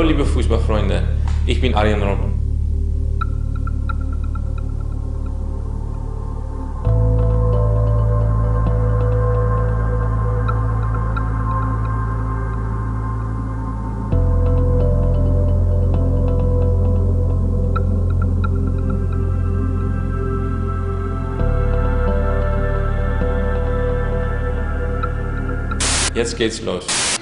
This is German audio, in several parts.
liebe Fußballfreunde, ich bin Arjen Robben. Jetzt geht's los.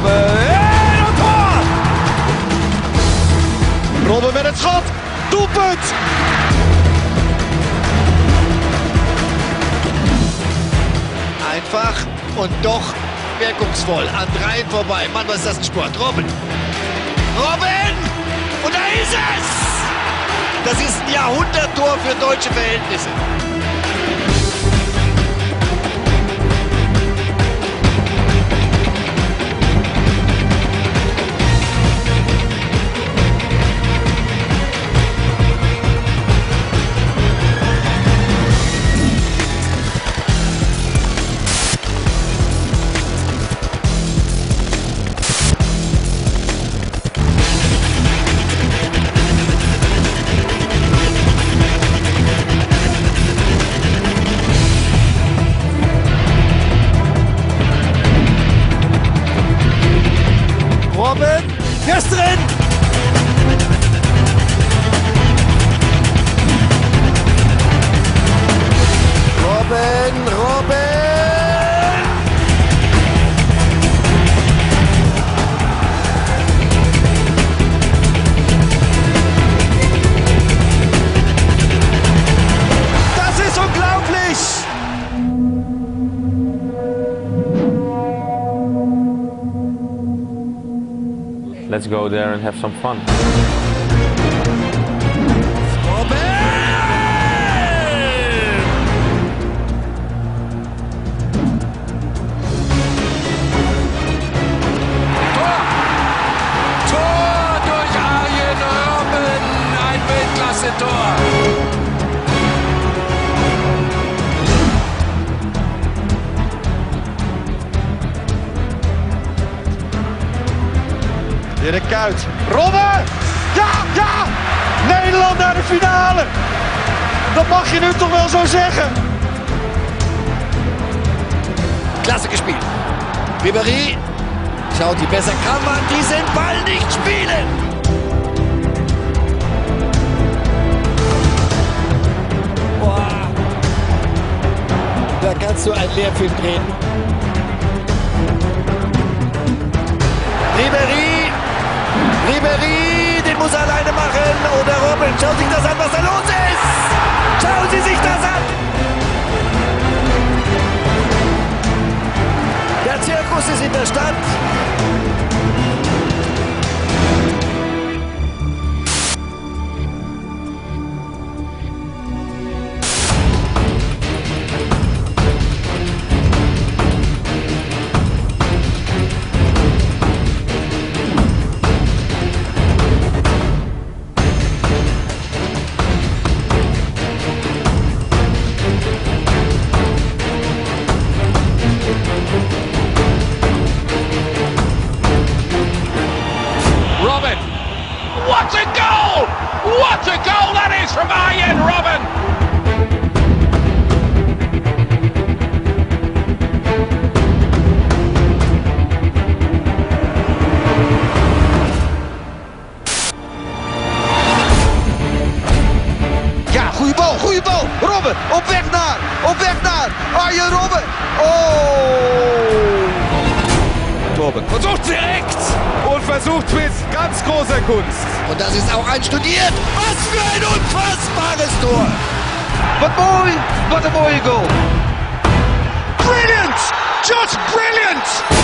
Robben en Tor! Robben met het schot. Doelpunt! Einfach und doch wirkungsvoll. An dreien vorbei. Mann, was ist das ein Sport? Robben! Robben! Und da ist es! Das ist ein Jahrhunderttor für deutsche Verhältnisse. Robben, der drin! Let's go there and have some fun. Tor durch Arjen. Ein Weltklasse-Tor. Dirk Kuyt. Robben! Ja, ja! Nederland naar de finale! Dat mag je nu toch wel zo zeggen? Klasse gespielt. Ribéry schaut, wie besser kann man diesen Ball nicht spielen. Da kannst du einen Lehrfilm drehen. Ribery, den muss er alleine machen. Oder Robin, schaut sich das an, was da los ist. Schauen Sie sich das an. Der Zirkus ist in der Stadt. What a goal! What a goal that is from Arjen Robin! Versucht direkt und versucht mit ganz großer Kunst. Und das ist auch einstudiert. Was für ein unfassbares Tor. Wat mooi, wat een mooie goal. Brilliant, just brilliant.